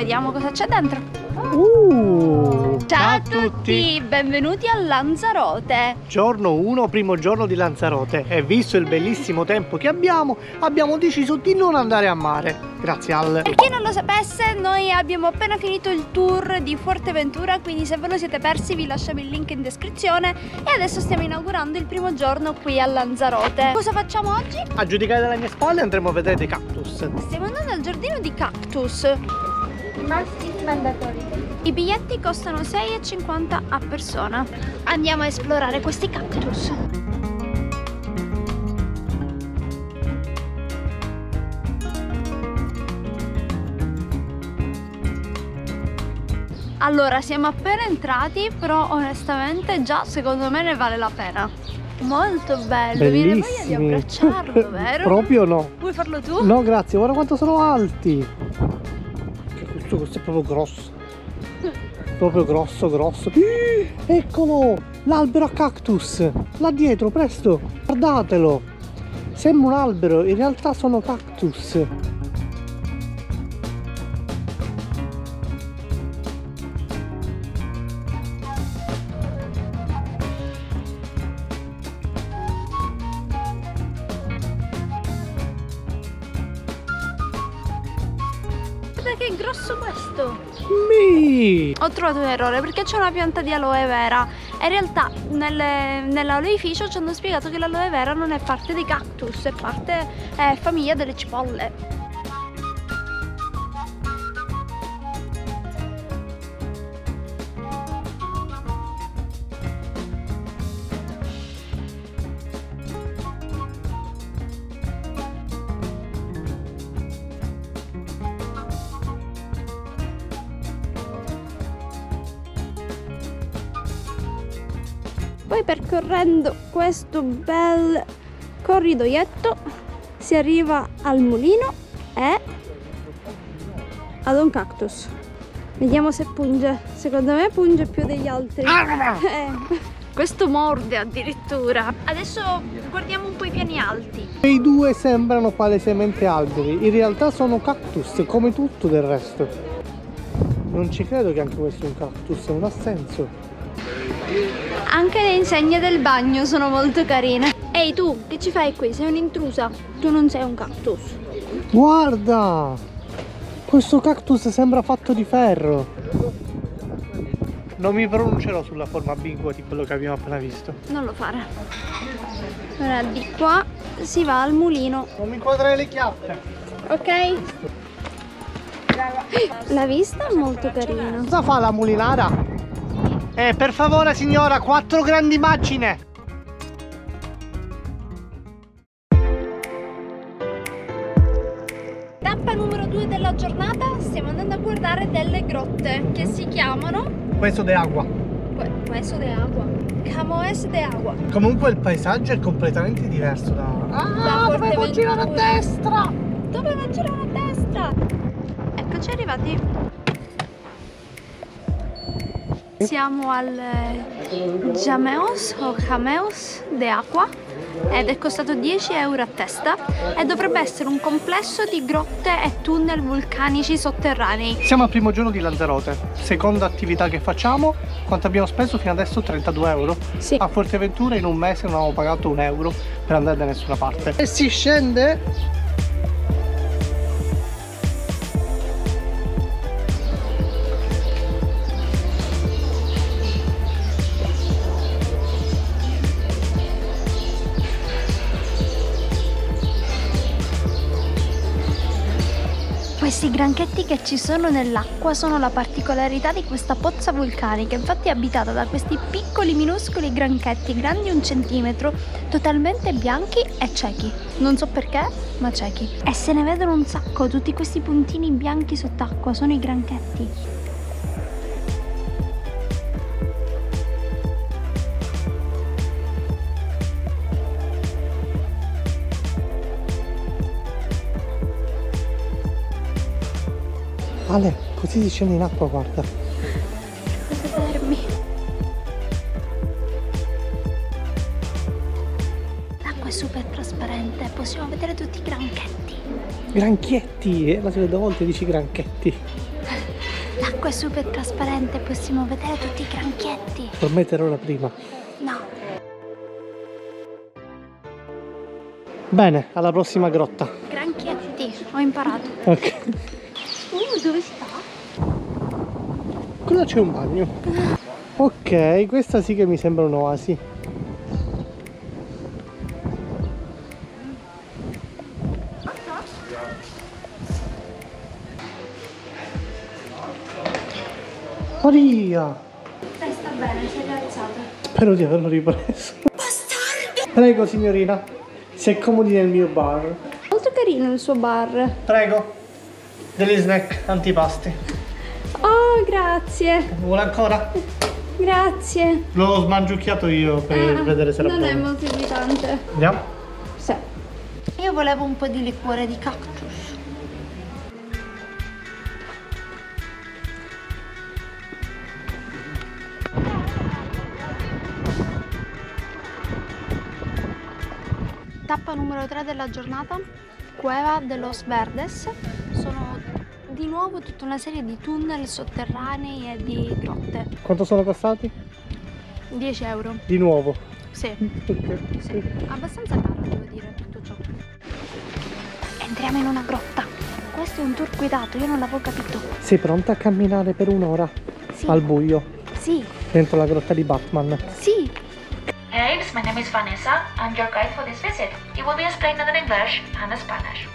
vediamo cosa c'è dentro. Uh, Ciao a tutti, benvenuti a Lanzarote. Giorno 1, primo giorno di Lanzarote e visto il bellissimo tempo che abbiamo, abbiamo deciso di non andare a mare. Grazie al... Per chi non lo sapesse, noi abbiamo appena finito il tour di Forteventura, quindi se ve lo siete persi vi lasciamo il link in descrizione e adesso stiamo inaugurando il primo giorno qui a Lanzarote. Cosa facciamo oggi? A giudicare dalle mie spalle andremo a vedere dei cactus. Stiamo andando al giardino di cactus. I biglietti costano 6,50 a persona. Andiamo a esplorare questi cactus. Allora, siamo appena entrati, però onestamente già secondo me ne vale la pena. Molto bello, viene voglia di Bellissimi. abbracciarlo, vero? Proprio no. Vuoi farlo tu? No, grazie, guarda quanto sono alti. Questo, questo è proprio grosso. Proprio grosso, grosso. Ih, Eccolo! L'albero a cactus! Là dietro, presto! Guardatelo! Sembra un albero, in realtà sono cactus. Grosso questo! Mi! Ho trovato un errore perché c'è una pianta di aloe vera e in realtà nelle- nell'oleificio ci hanno spiegato che l'aloe vera non è parte dei cactus, è parte, è famiglia delle cipolle. Poi percorrendo questo bel corridoietto si arriva al mulino e ad un cactus. Vediamo se punge. Secondo me punge più degli altri. Eh, Questo morde addirittura. Adesso guardiamo un po' i piani alti. I due sembrano palesemente alberi, in realtà sono cactus, come tutto del resto. Non ci credo che anche questo è un cactus, non ha senso. Anche le insegne del bagno sono molto carine. Ehi tu, che ci fai qui? Sei un'intrusa. Tu non sei un cactus. Guarda! Questo cactus sembra fatto di ferro. Non mi pronuncerò sulla forma ambigua di quello che abbiamo appena visto. Non lo fare. Ora di qua si va al mulino. Non mi inquadrare le chiappe. Ok? La vista è molto carina. Cosa fa la mulinara? Eh, per favore signora, quattro grandi macine! Tappa numero 2 della giornata, stiamo andando a guardare delle grotte che si chiamano Questo de agua. Que- Questo de agua. Camoes de agua. Comunque il paesaggio è completamente diverso da... Da Ah, dovevo Forteventura. girare a destra! Dove girare a destra? Eccoci arrivati. Siamo al eh, Jameos o Jameos de Aqua ed è costato 10 euro a testa e dovrebbe essere un complesso di grotte e tunnel vulcanici sotterranei. Siamo al primo giorno di Lanzarote, seconda attività che facciamo. Quanto abbiamo speso fino adesso? 32 euro. Sì. A Forteventura in un mese non abbiamo pagato un euro per andare da nessuna parte. E si scende Questi granchetti che ci sono nell'acqua sono la particolarità di questa pozza vulcanica, infatti è abitata da questi piccoli minuscoli granchetti grandi un centimetro, totalmente bianchi e ciechi. Non so perché, ma ciechi. E se ne vedono un sacco, tutti questi puntini bianchi sott'acqua, sono i granchetti. Ale, così si scende in acqua, guarda. Cosa fermi? L'acqua è super trasparente, possiamo vedere tutti i granchetti. Granchietti! È la seconda volta che dici granchetti. L'acqua è super trasparente, possiamo vedere tutti i granchietti. Prometterò la prima. No. Bene, alla prossima grotta. Granchietti, ho imparato. Ok. Dove sta? Cosa c'è un bagno? Ok, questa sì che mi sembra un'oasi. Maria! Dai, sta bene, sei rialzata. Spero di averlo ripreso. Prego signorina, si accomodi nel mio bar. Molto carino il suo bar. Prego. Degli snack antipasti. Oh, grazie. Vuole ancora? Grazie. L'ho smangiucchiato io per Ah, vedere se era Non è molto invitante. Andiamo? Sì. Io volevo un po' di liquore di cactus. Tappa numero 3 della giornata, Cueva de los Verdes. Di nuovo tutta una serie di tunnel sotterranei e di grotte. Quanto sono costati? 10 euro. Di nuovo. Sì. Ok. Sì, abbastanza caro devo dire tutto ciò. Entriamo in una grotta. Questo è un tour guidato, io non l'avevo capito. Sei pronta a camminare per un'ora Sì, al buio sì, dentro la grotta di Batman? sì. Hey, my name is Vanessa. I'm your guide for this visit. It will be explained in English and Spanish.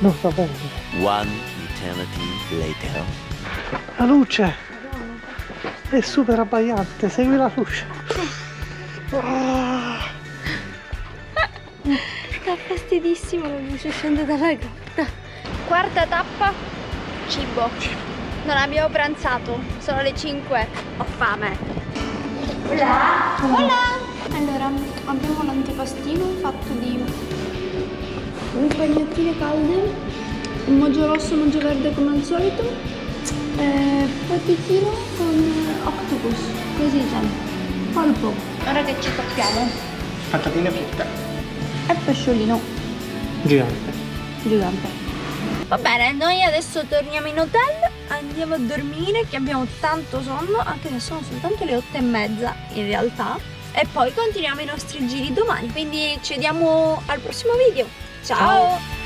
No, sta bene. One eternity later. La luce è super abbagliante, segui la luce. Ah, Sta fastidissimo la luce scende dalla grotta. Quarta tappa, cibo. Non abbiamo pranzato, sono le 5. Ho fame. Hola! Hola! Allora, abbiamo l'antipastino fatto di un pagliettine calde, un moggio rosso, un moggio verde come al solito, eh, patatino con octopus, così c'è. Polpo. Ora che ci coppiamo. patatine fritte. E pesciolino Gigante. gigante. Va bene, noi adesso torniamo in hotel, andiamo a dormire che abbiamo tanto sonno, anche se sono soltanto le otto e mezza in realtà. E poi continuiamo i nostri giri domani, quindi ci vediamo al prossimo video. Ciao.